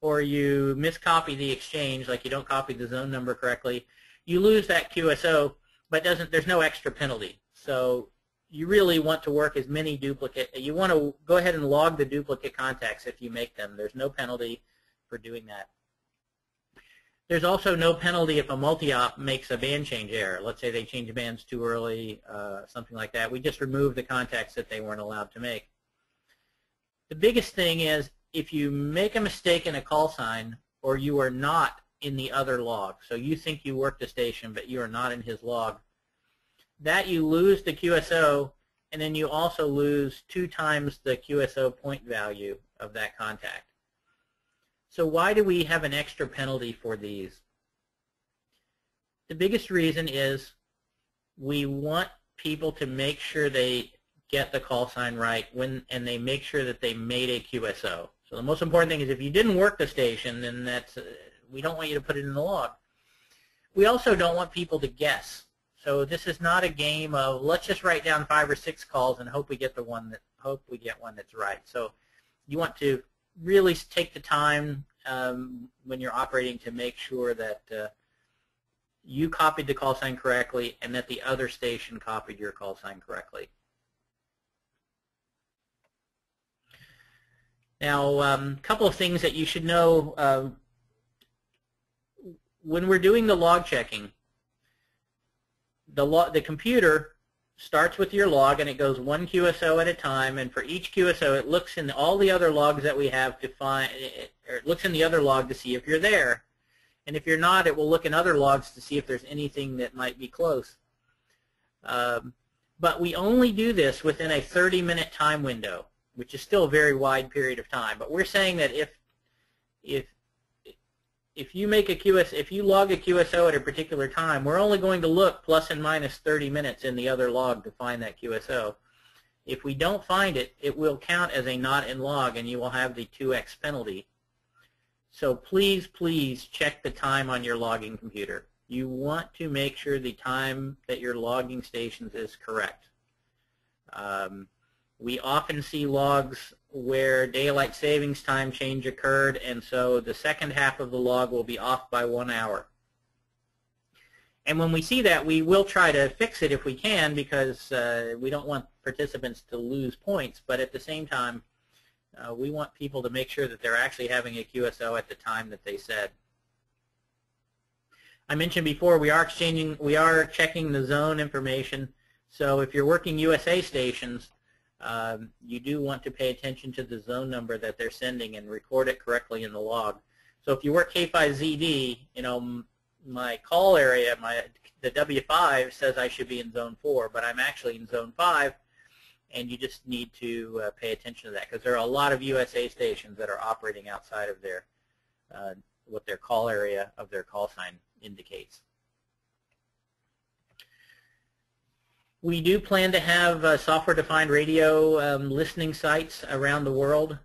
or you miscopy the exchange, like you don't copy the zone number correctly, you lose that QSO, but doesn't there's no extra penalty. So you really want to work as many duplicate, you want to go ahead and log the duplicate contacts if you make them. There's no penalty for doing that. There's also no penalty if a multi-op makes a band change error. Let's say they change bands too early, uh, something like that. We just remove the contacts that they weren't allowed to make. The biggest thing is if you make a mistake in a call sign or you are not in the other log, so you think you worked a station but you are not in his log, that you lose the QSO and then you also lose two times the QSO point value of that contact. So why do we have an extra penalty for these? The biggest reason is we want people to make sure they get the call sign right when and they make sure that they made a QSO. So the most important thing is if you didn't work the station, then that's uh, we don't want you to put it in the log. We also don't want people to guess. So this is not a game of let's just write down five or six calls and hope we get the one that hope we get one that's right. So you want to really take the time um, when you're operating to make sure that uh, you copied the call sign correctly and that the other station copied your call sign correctly. Now, a um, couple of things that you should know. Uh, when we're doing the log checking, the, the computer starts with your log and it goes one QSO at a time and for each QSO it looks in all the other logs that we have to find, or it looks in the other log to see if you're there. And if you're not, it will look in other logs to see if there's anything that might be close. Um, but we only do this within a 30-minute time window, which is still a very wide period of time. But we're saying that if if if you make a QS, if you log a QSO at a particular time, we're only going to look plus and minus 30 minutes in the other log to find that QSO. If we don't find it, it will count as a not in log, and you will have the 2x penalty. So please, please check the time on your logging computer. You want to make sure the time that you're logging stations is correct. Um, we often see logs where daylight savings time change occurred, and so the second half of the log will be off by one hour. And when we see that, we will try to fix it if we can because uh, we don't want participants to lose points, but at the same time, uh, we want people to make sure that they're actually having a QSO at the time that they said. I mentioned before we are exchanging, we are checking the zone information. So if you're working USA stations, um, you do want to pay attention to the zone number that they're sending and record it correctly in the log. So if you work K5ZD, you know, my call area, my the W5 says I should be in zone 4, but I'm actually in zone 5, and you just need to uh, pay attention to that because there are a lot of USA stations that are operating outside of their uh, what their call area of their call sign indicates. We do plan to have uh, software-defined radio um, listening sites around the world.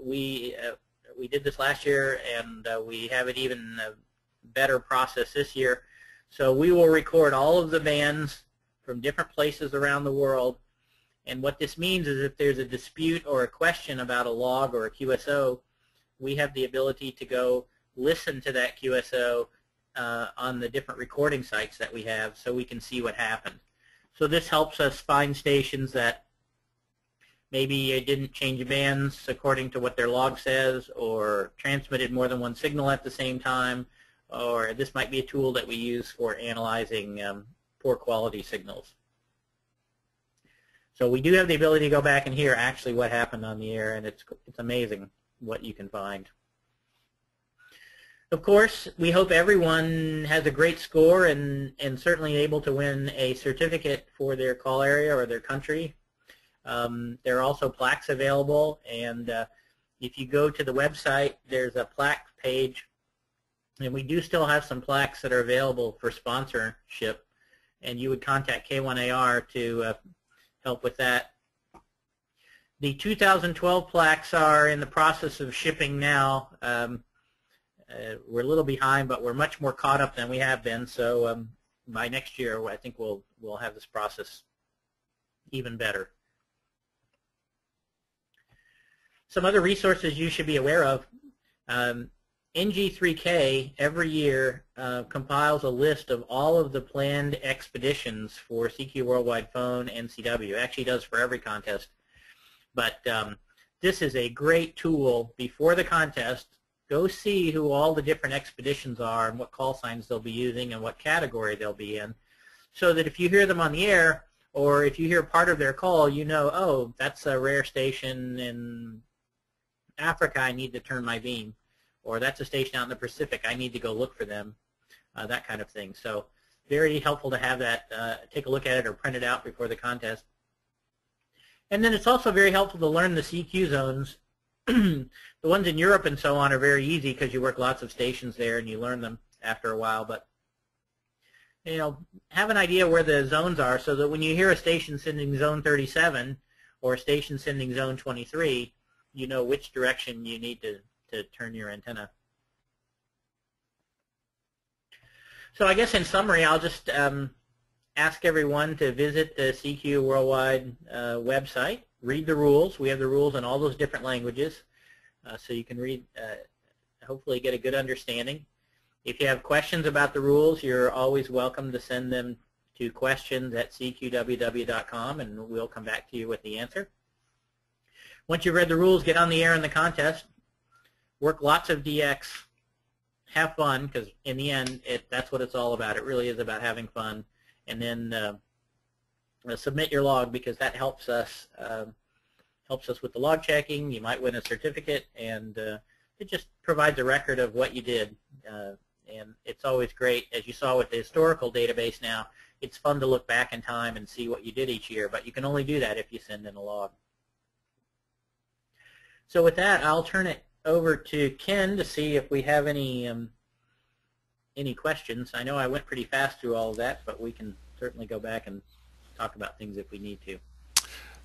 We uh, we did this last year, and uh, we have it even uh, better process this year. So we will record all of the bands from different places around the world. And what this means is if there's a dispute or a question about a log or a QSO, we have the ability to go listen to that QSO uh, on the different recording sites that we have so we can see what happened. So this helps us find stations that maybe didn't change bands according to what their log says or transmitted more than one signal at the same time or this might be a tool that we use for analyzing um, poor quality signals. So we do have the ability to go back and hear actually what happened on the air and it's, it's amazing what you can find. Of course, we hope everyone has a great score and, and certainly able to win a certificate for their call area or their country. Um, there are also plaques available, and uh, if you go to the website, there's a plaque page, and we do still have some plaques that are available for sponsorship, and you would contact K1AR to uh, help with that. The 2012 plaques are in the process of shipping now. Um, uh, we're a little behind, but we're much more caught up than we have been. So um, by next year, I think we'll we'll have this process even better. Some other resources you should be aware of. Um, NG3K every year uh, compiles a list of all of the planned expeditions for CQ Worldwide Phone and CW. It actually does for every contest. But um, this is a great tool before the contest go see who all the different expeditions are and what call signs they'll be using and what category they'll be in so that if you hear them on the air or if you hear part of their call, you know, oh, that's a rare station in Africa, I need to turn my beam. Or that's a station out in the Pacific, I need to go look for them, uh, that kind of thing. So very helpful to have that, uh, take a look at it or print it out before the contest. And then it's also very helpful to learn the CQ zones the ones in Europe and so on are very easy because you work lots of stations there and you learn them after a while. But you know, have an idea where the zones are so that when you hear a station sending zone 37 or a station sending zone 23, you know which direction you need to, to turn your antenna. So I guess in summary, I'll just um, ask everyone to visit the CQ Worldwide uh, website read the rules. We have the rules in all those different languages, uh, so you can read, uh, hopefully get a good understanding. If you have questions about the rules, you're always welcome to send them to questions at cqww.com, and we'll come back to you with the answer. Once you've read the rules, get on the air in the contest. Work lots of DX. Have fun, because in the end, it, that's what it's all about. It really is about having fun. And then uh, submit your log because that helps us um, helps us with the log checking. You might win a certificate, and uh, it just provides a record of what you did uh, and it's always great, as you saw with the historical database now, it's fun to look back in time and see what you did each year, but you can only do that if you send in a log. So with that, I'll turn it over to Ken to see if we have any um, any questions. I know I went pretty fast through all of that, but we can certainly go back and talk about things if we need to.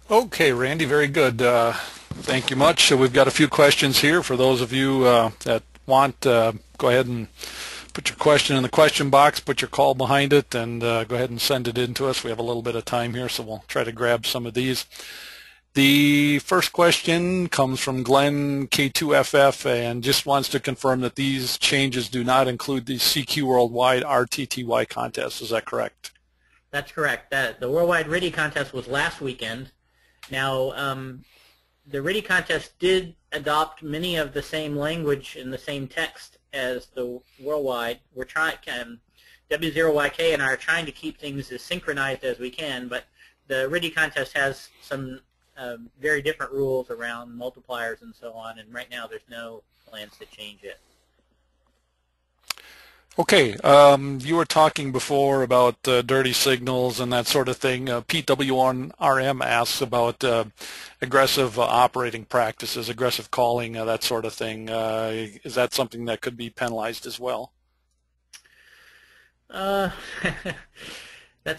Okay, Randy, very good. Uh, thank you much. So we've got a few questions here for those of you uh, that want. Uh, go ahead and put your question in the question box, put your call behind it, and uh, go ahead and send it in to us. We have a little bit of time here, so we'll try to grab some of these. The first question comes from Glenn K2FF and just wants to confirm that these changes do not include the CQ Worldwide RTTY contest. Is that correct? That's correct. That, the Worldwide RTTY contest was last weekend. Now, um, the RTTY contest did adopt many of the same language and the same text as the Worldwide. We're trying, um, W0YK and I are trying to keep things as synchronized as we can, but the RTTY contest has some um, very different rules around multipliers and so on, and right now there's no plans to change it. Okay, um, you were talking before about uh, dirty signals and that sort of thing. Uh, PW1RM asks about uh, aggressive uh, operating practices, aggressive calling, uh, that sort of thing. Uh, is that something that could be penalized as well? that's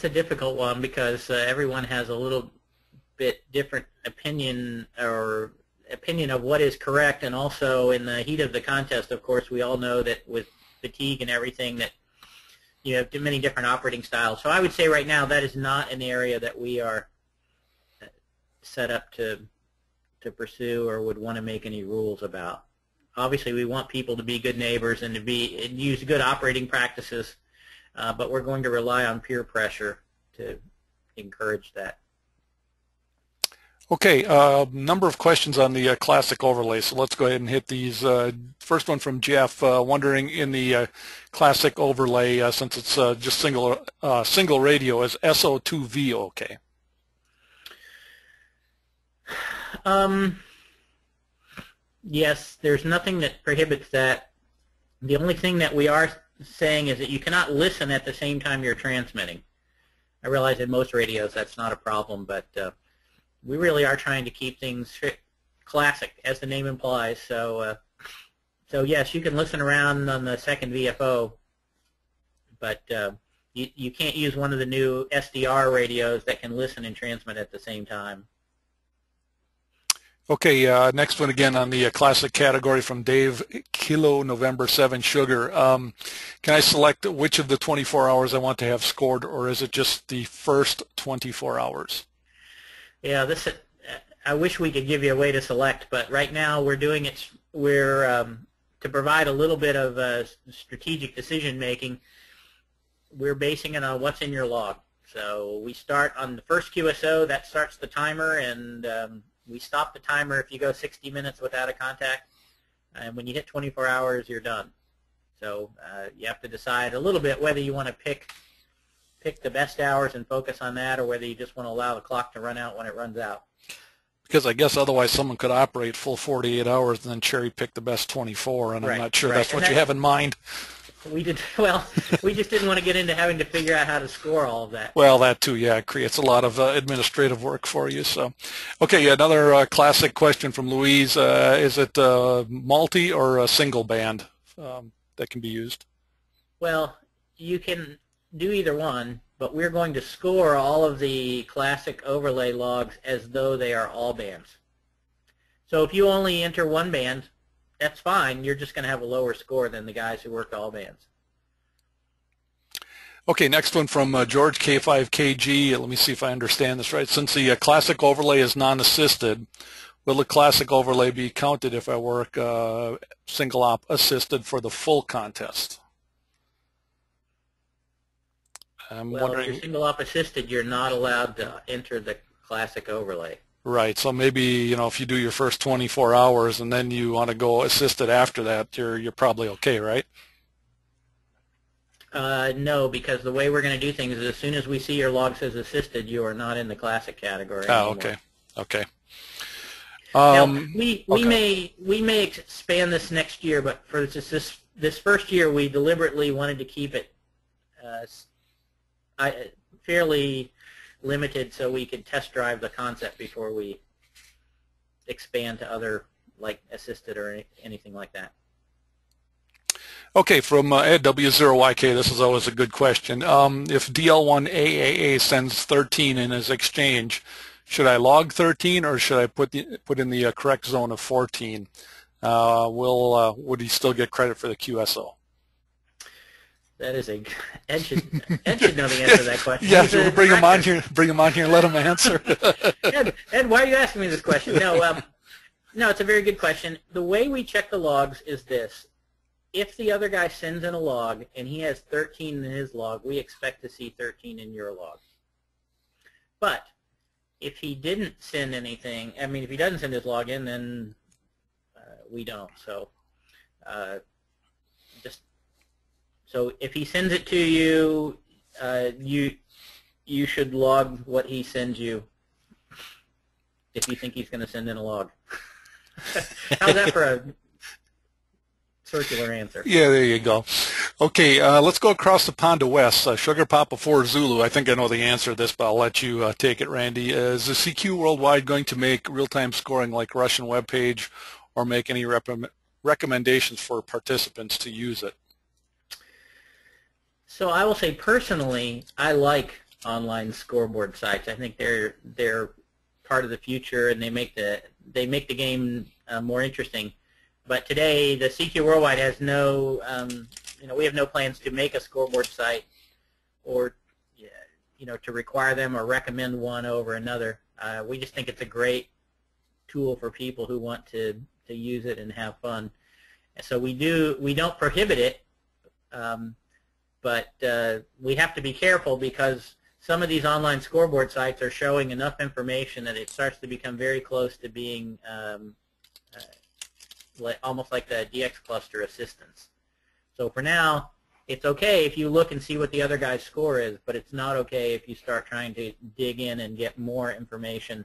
a difficult one because everyone has a little bit different opinion or opinion of what is correct and also in the heat of the contest of course we all know that with fatigue and everything that you have many different operating styles. So I would say right now that is not an area that we are set up to to pursue or would want to make any rules about. Obviously we want people to be good neighbors and to be and use good operating practices uh, but we're going to rely on peer pressure to encourage that Okay, a uh, number of questions on the uh, classic overlay, so let's go ahead and hit these. Uh, first one from Jeff, uh, wondering in the uh, classic overlay, uh, since it's just single single radio, is SO2V okay? Um, yes, there's nothing that prohibits that. The only thing that we are saying is that you cannot listen at the same time you're transmitting. I realize in most radios that's not a problem, but we really are trying to keep things classic, as the name implies. So, uh, so yes, you can listen around on the second VFO, but uh, you, you can't use one of the new SDR radios that can listen and transmit at the same time. Okay, uh, next one again on the uh, classic category from Dave Kilo November 7 Sugar. Um, can I select which of the 24 hours I want to have scored or is it just the first 24 hours? Yeah, this. I wish we could give you a way to select, but right now we're doing it. We're um, to provide a little bit of uh, strategic decision making. We're basing it on what's in your log. So we start on the first QSO. That starts the timer, and um, we stop the timer if you go 60 minutes without a contact. And when you hit 24 hours, you're done. So uh, you have to decide a little bit whether you want to pick pick the best hours and focus on that, or whether you just want to allow the clock to run out when it runs out. Because I guess otherwise someone could operate full 48 hours and then cherry pick the best 24, and right, I'm not sure right. that's what you have in mind. We did well. we just didn't want to get into having to figure out how to score all of that. Well, that too, yeah, it creates a lot of uh, administrative work for you. So, okay, another uh, classic question from Louise: uh, Is it uh, multi or a single band um, that can be used? Well, you can do either one, but we're going to score all of the classic overlay logs as though they are all bands. So if you only enter one band, that's fine. You're just going to have a lower score than the guys who work all bands. Okay, next one from uh, George K5KG. Let me see if I understand this right. Since the uh, classic overlay is non-assisted, will the classic overlay be counted if I work uh, single op assisted for the full contest? I'm well, wondering. If you're single op assisted, you're not allowed to enter the classic overlay. Right. So maybe you know if you do your first 24 hours and then you want to go assisted after that, you're you're probably okay, right? Uh, no, because the way we're going to do things is as soon as we see your log says assisted, you are not in the classic category. Oh, anymore. okay. Okay. Um, now, we we okay. may we may expand this next year, but for this, this this first year we deliberately wanted to keep it uh, I, fairly limited so we could test drive the concept before we expand to other like assisted or any, anything like that. Okay, from uh, Ed W0YK, this is always a good question. Um, if DL1AAA sends 13 in his exchange, should I log 13 or should I put the, put in the uh, correct zone of 14? Uh, will uh, would he still get credit for the QSO? That is a Ed should Ed should know the answer to that question. yeah, we'll bring him on here. Bring him on here and let him answer. Ed, Ed, why are you asking me this question? No, um, no, it's a very good question. The way we check the logs is this: if the other guy sends in a log and he has 13 in his log, we expect to see 13 in your log. But if he didn't send anything, I mean, if he doesn't send his log in, then uh, we don't. So uh, so if he sends it to you, uh, you you should log what he sends you if you think he's going to send in a log. How's that for a circular answer? Yeah, there you go. Okay, uh, let's go across the pond to West. Uh, Sugar Papa 4 Zulu. I think I know the answer to this, but I'll let you uh, take it, Randy. Is the CQ Worldwide going to make real-time scoring like Russian web page or make any recommendations for participants to use it? So I will say personally, I like online scoreboard sites. I think they're they're part of the future, and they make the they make the game uh, more interesting. But today, the CQ Worldwide has no, um, you know, we have no plans to make a scoreboard site or, you know, to require them or recommend one over another. Uh, we just think it's a great tool for people who want to, to use it and have fun. And so we do, we don't prohibit it, um, but uh, we have to be careful because some of these online scoreboard sites are showing enough information that it starts to become very close to being um, uh, almost like the DX cluster assistance. So for now, it's okay if you look and see what the other guy's score is, but it's not okay if you start trying to dig in and get more information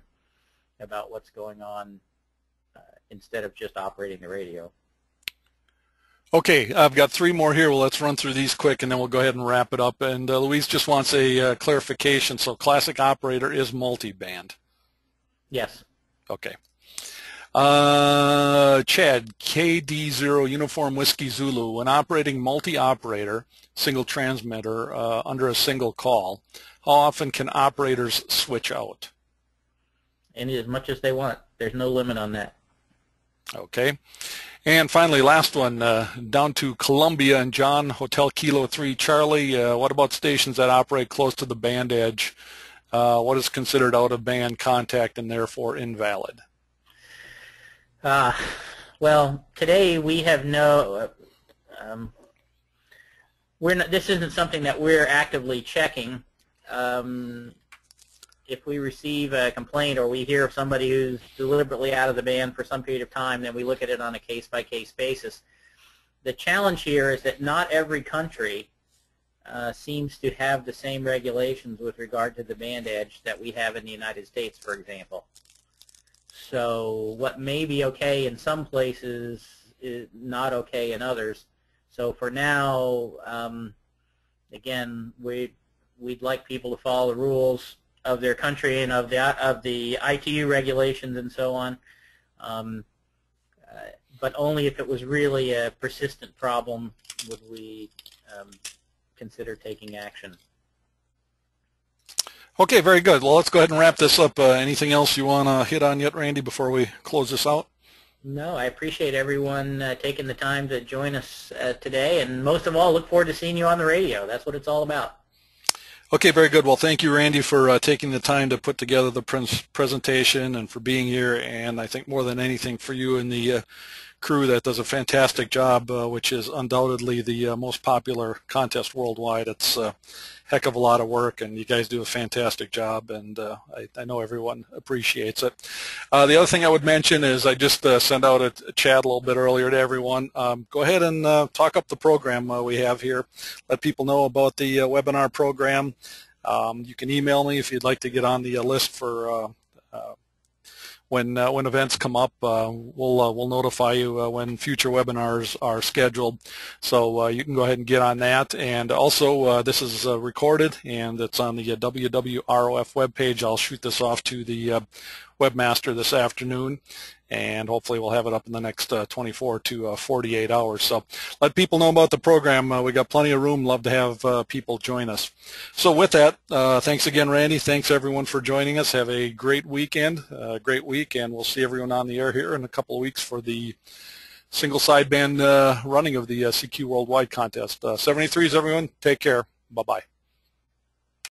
about what's going on uh, instead of just operating the radio. Okay, I've got three more here. Well, let's run through these quick, and then we'll go ahead and wrap it up. And uh, Louise just wants a uh, clarification. So classic operator is multi-band. Yes. Okay. Uh, Chad, KD0 Uniform Whiskey Zulu, when operating multi-operator, single transmitter, uh, under a single call, how often can operators switch out? Any as much as they want. There's no limit on that. Okay. And finally, last one, uh, down to Colombia and John, Hotel Kilo 3 Charlie. Uh, what about stations that operate close to the band edge? Uh, what is considered out-of-band contact and therefore invalid? Uh, well, today we have no, um, we're not, this isn't something that we're actively checking. Um, if we receive a complaint or we hear of somebody who's deliberately out of the band for some period of time, then we look at it on a case-by-case -case basis. The challenge here is that not every country uh, seems to have the same regulations with regard to the band edge that we have in the United States, for example. So what may be okay in some places is not okay in others. So for now, um, again, we we'd like people to follow the rules of their country and of the of the ITU regulations and so on, um, uh, but only if it was really a persistent problem would we um, consider taking action. Okay, very good. Well, let's go ahead and wrap this up. Uh, anything else you want to hit on yet, Randy, before we close this out? No, I appreciate everyone uh, taking the time to join us uh, today, and most of all, look forward to seeing you on the radio. That's what it's all about. Okay, very good. Well, thank you, Randy, for uh, taking the time to put together the pre presentation and for being here, and I think more than anything for you and the uh, crew that does a fantastic job, uh, which is undoubtedly the uh, most popular contest worldwide. It's a heck of a lot of work, and you guys do a fantastic job, and uh, I, I, know everyone appreciates it. Uh, the other thing I would mention is I just uh, sent out a, a, chat a little bit earlier to everyone. Um, go ahead and uh, talk up the program we have here. Let people know about the webinar program. Um, you can email me if you'd like to get on the list for when uh, when events come up, uh, we'll uh, we'll notify you uh, when future webinars are scheduled. So uh, you can go ahead and get on that. And also, uh, this is recorded and it's on the WWROF webpage. I'll shoot this off to the webmaster this afternoon and hopefully we'll have it up in the next uh, 24 to uh, 48 hours. So let people know about the program. Uh, we got plenty of room. Love to have uh, people join us. So with that, uh, thanks again, Randy. Thanks everyone for joining us. Have a great weekend, uh, great week, and we'll see everyone on the air here in a couple of weeks for the single sideband running of the CQ Worldwide contest. 73s, everyone. Take care. Bye-bye.